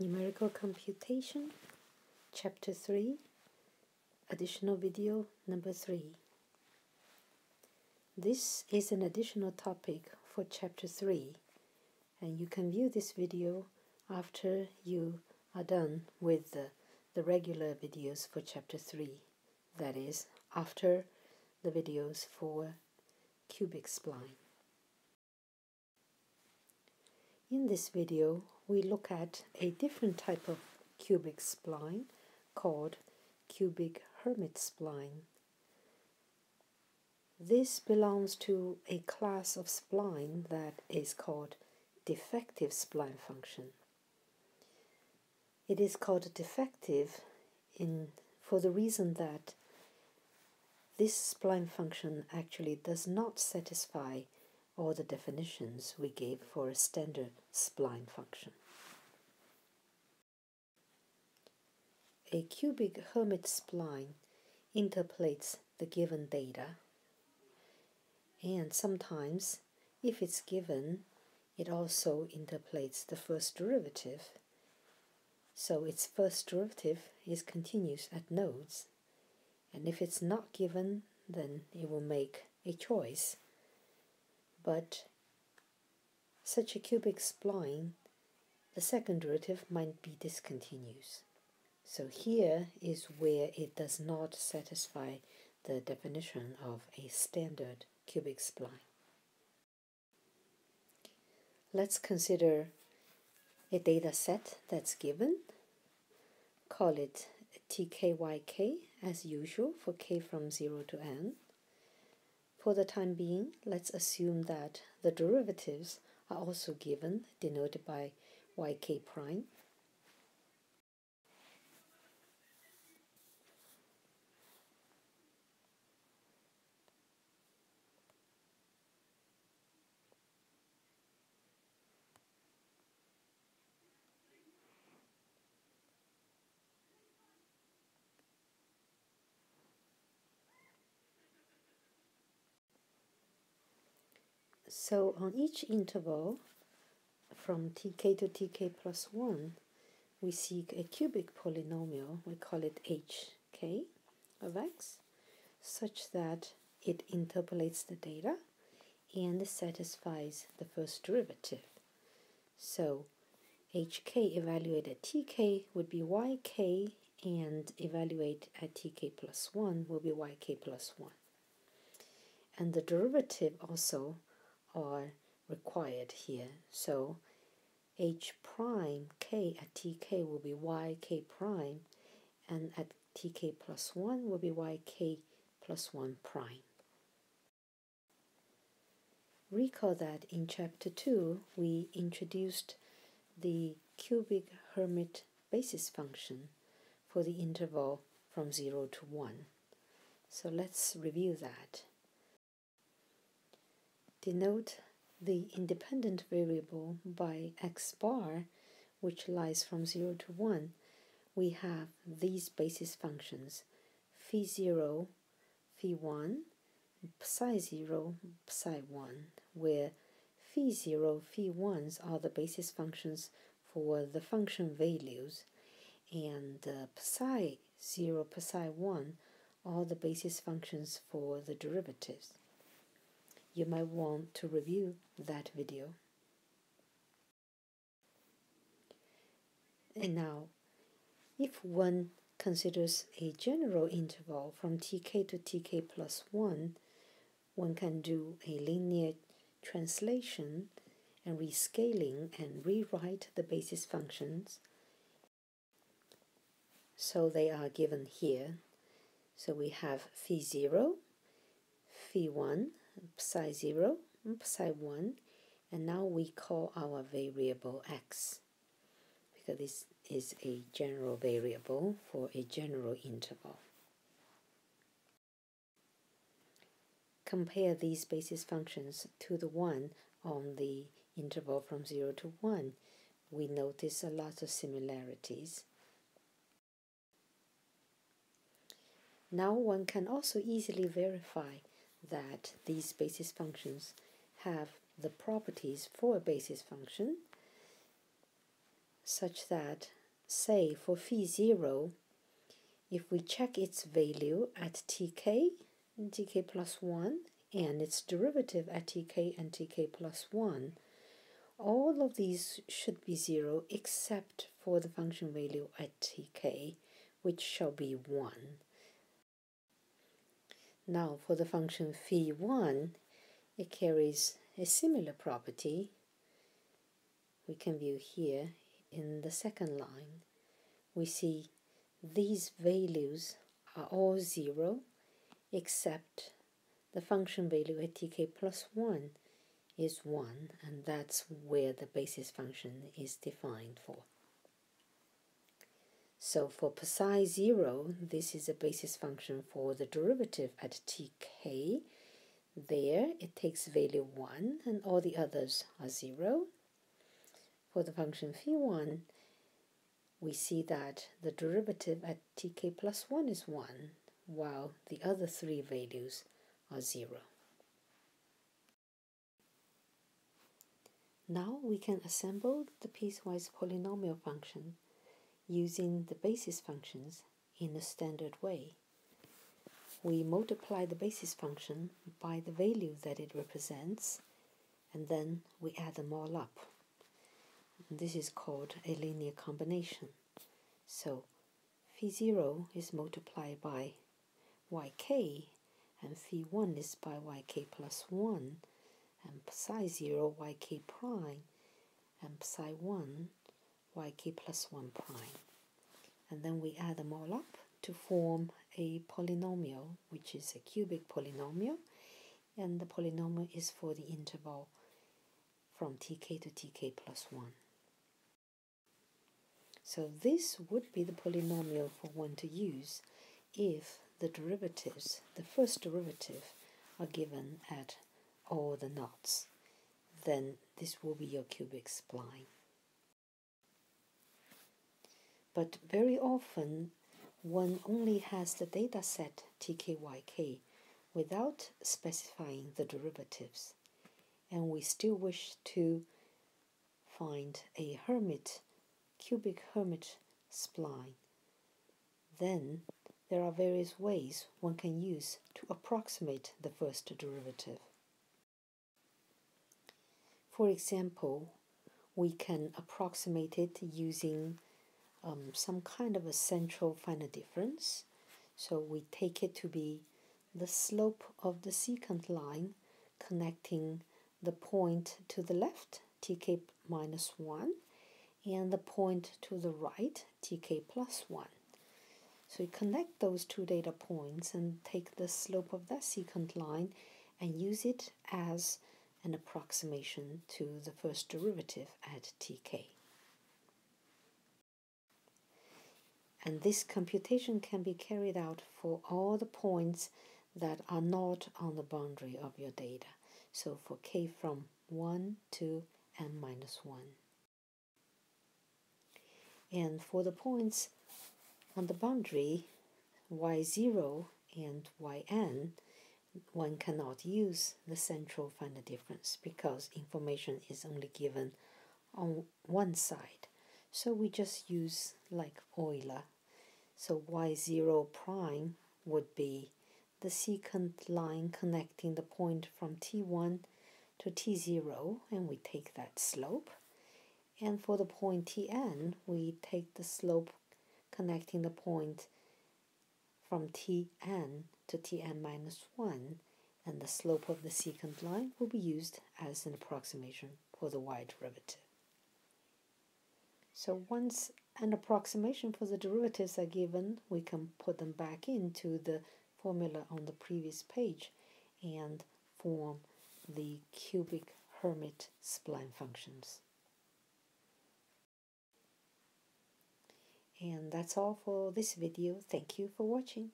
Numerical Computation, Chapter 3, Additional Video Number 3. This is an additional topic for Chapter 3, and you can view this video after you are done with the, the regular videos for Chapter 3, that is, after the videos for cubic spline. In this video, we look at a different type of cubic spline called cubic Hermite spline. This belongs to a class of spline that is called defective spline function. It is called defective in for the reason that this spline function actually does not satisfy all the definitions we gave for a standard spline function. A cubic Hermite spline interpolates the given data, and sometimes, if it's given, it also interpolates the first derivative. So its first derivative is continuous at nodes, and if it's not given, then it will make a choice but such a cubic spline, the second derivative might be discontinuous. So here is where it does not satisfy the definition of a standard cubic spline. Let's consider a data set that's given. Call it tkyk as usual for k from 0 to n. For the time being, let's assume that the derivatives are also given, denoted by yk prime. So on each interval from tk to tk plus 1, we seek a cubic polynomial, we call it hk of x, such that it interpolates the data and satisfies the first derivative. So hk evaluated at tk would be yk and evaluate at tk plus 1 will be yk plus 1. And the derivative also are required here. So h prime k at tk will be yk prime, and at tk plus 1 will be yk plus 1 prime. Recall that in chapter 2 we introduced the cubic Hermite basis function for the interval from 0 to 1. So let's review that denote the independent variable by x bar, which lies from 0 to 1, we have these basis functions. Phi 0, phi 1, psi 0, psi 1, where phi 0, phi 1s are the basis functions for the function values, and uh, psi 0, psi 1 are the basis functions for the derivatives you might want to review that video. And now, if one considers a general interval from tk to tk plus 1, one can do a linear translation and rescaling and rewrite the basis functions. So they are given here. So we have phi 0, phi 1, psi 0 and psi 1 and now we call our variable x because this is a general variable for a general interval. Compare these basis functions to the one on the interval from 0 to 1. We notice a lot of similarities. Now one can also easily verify that these basis functions have the properties for a basis function. such that, say, for phi 0, if we check its value at tk, tk plus 1, and its derivative at tk and tk plus 1, all of these should be 0 except for the function value at tk, which shall be 1. Now for the function phi 1, it carries a similar property. We can view here in the second line. We see these values are all 0 except the function value at tk plus 1 is 1 and that's where the basis function is defined for. So for psi 0, this is a basis function for the derivative at tk. There it takes value 1 and all the others are 0. For the function phi 1, we see that the derivative at tk plus 1 is 1, while the other three values are 0. Now we can assemble the piecewise polynomial function using the basis functions in a standard way. We multiply the basis function by the value that it represents, and then we add them all up. This is called a linear combination. So phi 0 is multiplied by yk, and phi 1 is by yk plus 1, and psi 0 yk prime, and psi 1 yk plus 1 prime. And then we add them all up to form a polynomial, which is a cubic polynomial, and the polynomial is for the interval from tk to tk plus 1. So this would be the polynomial for one to use if the derivatives, the first derivative, are given at all the knots. Then this will be your cubic spline. But very often, one only has the data set tkyk without specifying the derivatives, and we still wish to find a Hermite, cubic Hermite spline. Then there are various ways one can use to approximate the first derivative. For example, we can approximate it using um, some kind of a central finite difference. So we take it to be the slope of the secant line connecting the point to the left, tk minus 1, and the point to the right, tk plus 1. So you connect those two data points and take the slope of that secant line and use it as an approximation to the first derivative at tk. And this computation can be carried out for all the points that are not on the boundary of your data. So for k from 1 to n minus 1. And for the points on the boundary y0 and yn, one cannot use the central finite difference because information is only given on one side. So we just use like Euler so y0 prime would be the secant line connecting the point from t1 to t0 and we take that slope. And for the point tn, we take the slope connecting the point from tn to tn minus 1 and the slope of the secant line will be used as an approximation for the y derivative. So once an approximation for the derivatives are given, we can put them back into the formula on the previous page and form the cubic Hermite spline functions. And that's all for this video. Thank you for watching.